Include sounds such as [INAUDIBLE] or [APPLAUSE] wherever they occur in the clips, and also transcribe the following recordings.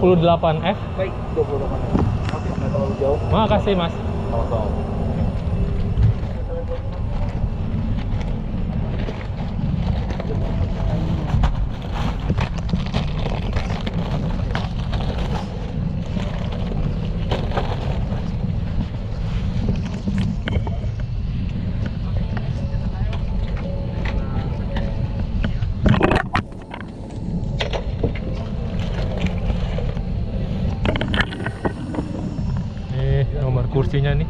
28F. Baik, 28. Oke, terlalu jauh. Makasih, Mas. Sama-sama. Ini nomor kursinya nih.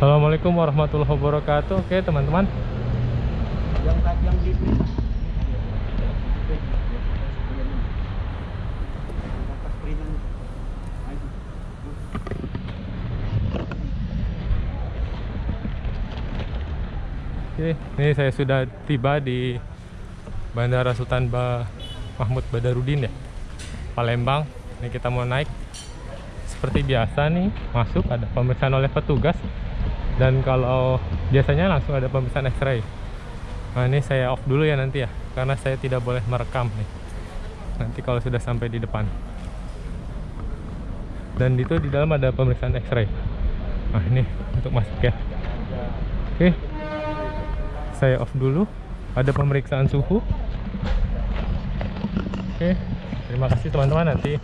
Assalamualaikum warahmatullahi wabarakatuh. Oke, teman-teman. Oke, ini saya sudah tiba di Bandara Sultan Ba- Mahmud Badarudin ya, Palembang. Ini kita mau naik. Seperti biasa nih, masuk ada pemeriksaan oleh petugas. Dan kalau biasanya langsung ada pemeriksaan X-ray. Nah ini saya off dulu ya nanti ya, karena saya tidak boleh merekam nih. Nanti kalau sudah sampai di depan. Dan itu di dalam ada pemeriksaan X-ray. Nah ini untuk masuk ya. Oke, saya off dulu ada pemeriksaan suhu oke terima kasih teman-teman nanti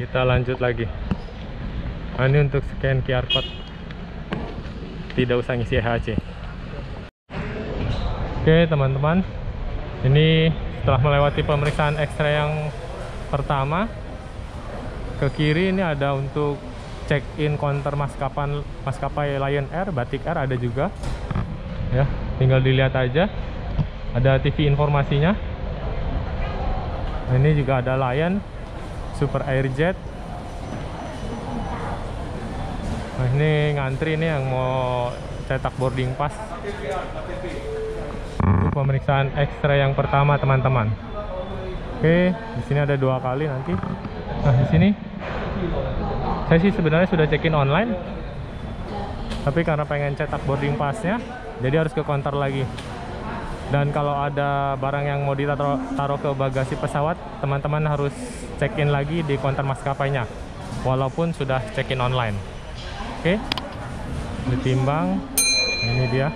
kita lanjut lagi nah, ini untuk scan QR code tidak usah ngisi HC oke teman-teman. Ini setelah melewati pemeriksaan X-ray yang pertama ke kiri ini ada untuk check in counter maskapan maskapai Lion Air, Batik Air ada juga. Ya tinggal dilihat aja. Ada TV informasinya. Ini juga ada Lion Super Airjet nah ini ngantri nih yang mau cetak boarding pass pemeriksaan X-ray yang pertama teman-teman. Oke di sini ada dua kali nanti. Nah di sini. Saya sih sebenarnya sudah check-in online tapi karena pengen cetak boarding passnya jadi harus ke counter lagi. Dan kalau ada barang yang mau ditaruh taruh ke bagasi pesawat teman-teman harus check in lagi di counter maskapainya walaupun sudah check in online. Oke ditimbang. Ini dia.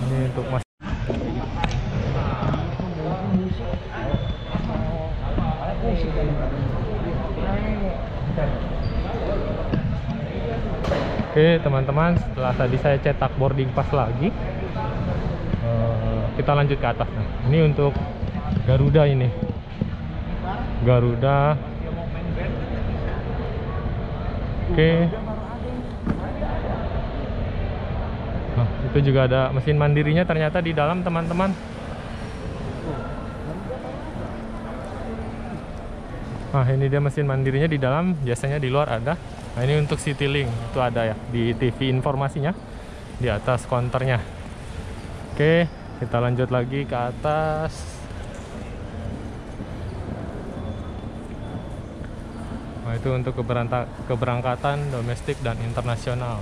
Ini untuk mas Oke teman-teman setelah tadi saya cetak boarding pass lagi eh, kita lanjut ke atas nah. ini untuk Garuda ini Garuda oke nah, itu juga ada mesin mandirinya ternyata di dalam teman-teman Nah ini dia mesin mandirinya di dalam, biasanya di luar ada. Nah ini untuk Citylink itu ada ya di TV informasinya di atas konternya. Oke, kita lanjut lagi ke atas. Nah itu untuk keberangkatan domestik dan internasional.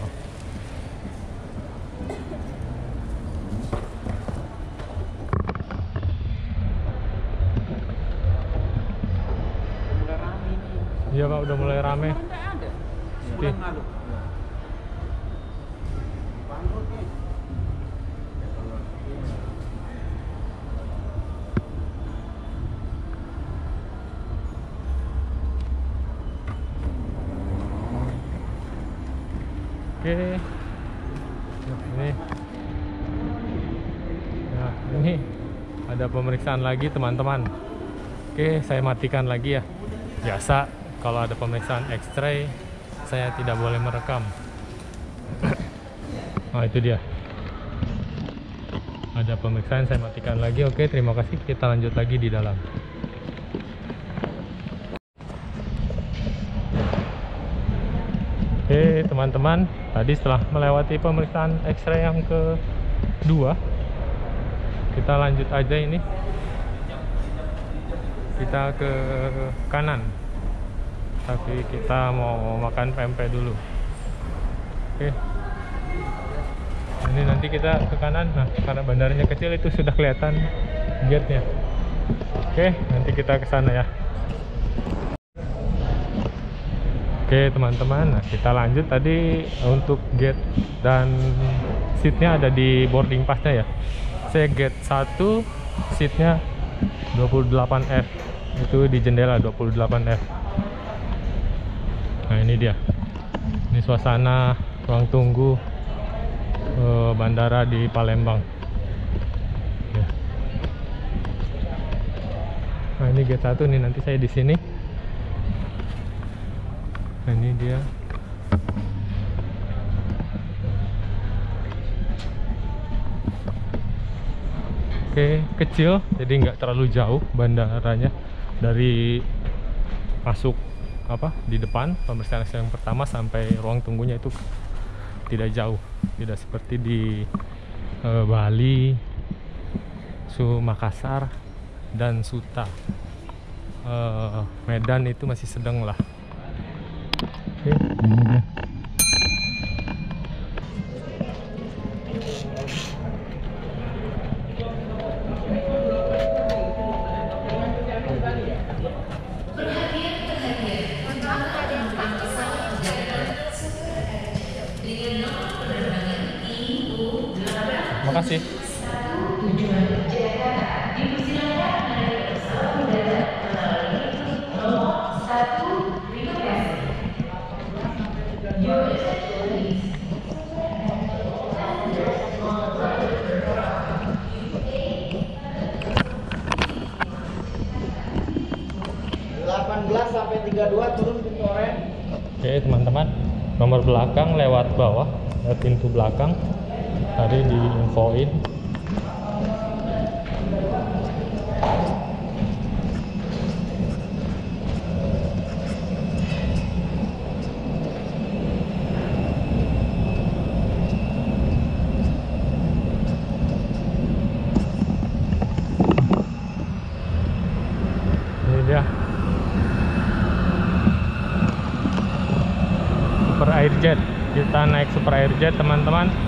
Iya pak udah mulai rame. Oke. Oke. Nah, ini. Nah, ini ada pemeriksaan lagi teman-teman. Oke, saya matikan lagi ya. Biasa kalau ada pemeriksaan X-ray saya tidak boleh merekam. Nah, [COUGHS] itu dia. Ada pemeriksaan saya matikan lagi. Oke, terima kasih. Kita lanjut lagi di dalam. Oke, teman teman-teman tadi setelah melewati pemeriksaan X-ray yang kedua kita lanjut aja ini kita ke kanan tapi kita mau makan pempek dulu. Oke. Ini nanti kita ke kanan. Nah karena bandaranya kecil itu sudah kelihatan gate nya oke nanti kita ke sana ya. Oke teman-teman, nah kita lanjut tadi untuk gate dan seatnya ada di boarding passnya ya. Saya gate 1, seatnya 28F, itu di jendela 28F. Nah ini dia, ini suasana ruang tunggu eh, bandara di Palembang. Ya. Nah ini gate 1 nih nanti saya di sini. Nah, ini dia Oke, kecil, jadi nggak terlalu jauh bandaranya dari masuk apa di depan pemeriksaan yang pertama sampai ruang tunggunya itu tidak jauh, tidak seperti di eh, Bali, Su Makassar dan Suta. Eh, Medan itu masih sedang lah. Oke. Delapan belas sampai 32 turun pintu oren. Oke teman-teman, nomor belakang lewat bawah, lewat pintu belakang. Tadi diinfoin. Super airjet kita naik super airjet teman-teman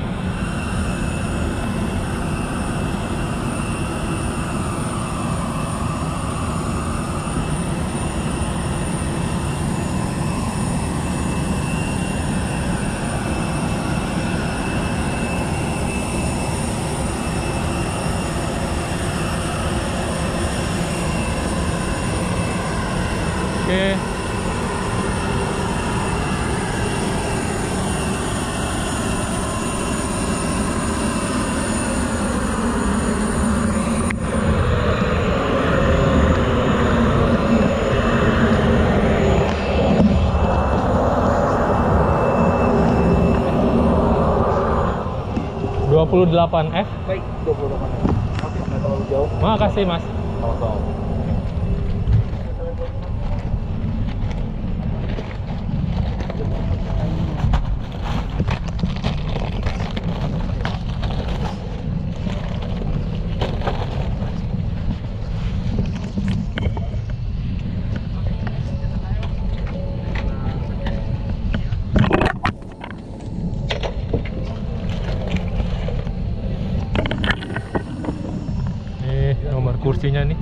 28F. Baik, 28F. Oke, nggak terlalu jauh. Makasih, Mas. pastinya nih?